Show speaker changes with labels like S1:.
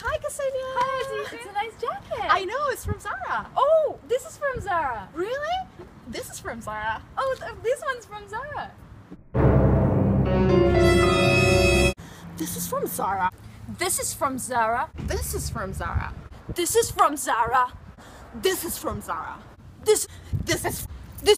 S1: Hi, Xenia.
S2: Hi, Azize. It's a nice jacket.
S1: I know it's from Zara.
S2: Oh, this is from Zara.
S1: Really? This is from Zara.
S2: Oh, th- this one's from Zara.
S1: This is from Zara.
S2: This is from Zara.
S1: This is from Zara.
S2: This is from Zara.
S1: This is from Zara.
S2: This
S1: This is this.